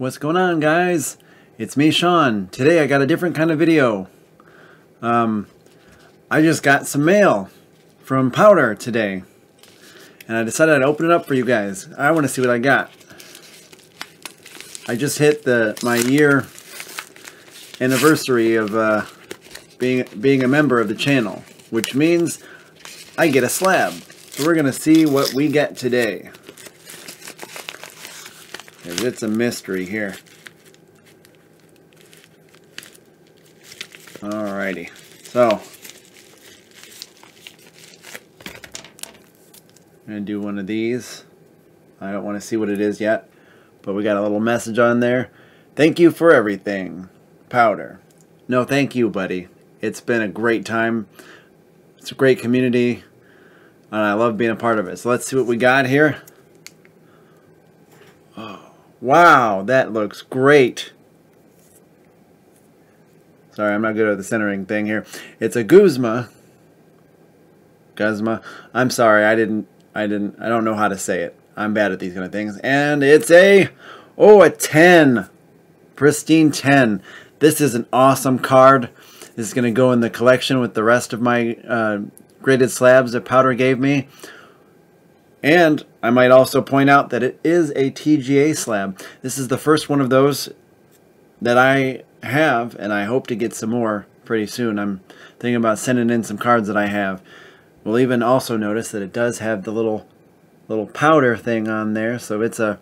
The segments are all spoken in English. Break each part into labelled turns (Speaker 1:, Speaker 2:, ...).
Speaker 1: What's going on guys? It's me Sean. Today I got a different kind of video. Um, I just got some mail from Powdr today. And I decided I'd open it up for you guys. I want to see what I got. I just hit the my year anniversary of uh, being being a member of the channel, which means I get a slab. So we're gonna see what we get today. It's a mystery here. Alrighty, so I'm gonna do one of these. I don't want to see what it is yet, but we got a little message on there. Thank you for everything, Powdr. No, thank you, buddy. It's been a great time. It's a great community, and I love being a part of it. So let's see what we got here. Wow, that looks great. Sorry, I'm not good at the centering thing here. It's a Guzma. Guzma. I'm sorry, I didn't, I didn't, I don't know how to say it. I'm bad at these kind of things. And it's a, oh, a 10. Pristine 10. This is an awesome card. This is going to go in the collection with the rest of my uh, graded slabs that Powdr gave me. And I might also point out that it is a TGA slab. This is the first one of those that I have, and I hope to get some more pretty soon. I'm thinking about sending in some cards that I have. We'll even also notice that it does have the little little Powdr thing on there, so it's a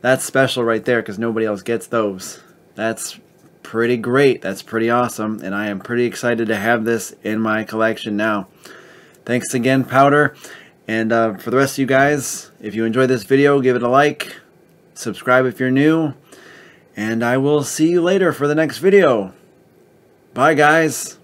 Speaker 1: that's special right there because nobody else gets those. That's pretty great. That's pretty awesome, and I am pretty excited to have this in my collection now. Thanks again, Powdr. And uh, for the rest of you guys, if you enjoyed this video, give it a like, subscribe if you're new, and I will see you later for the next video. Bye, guys.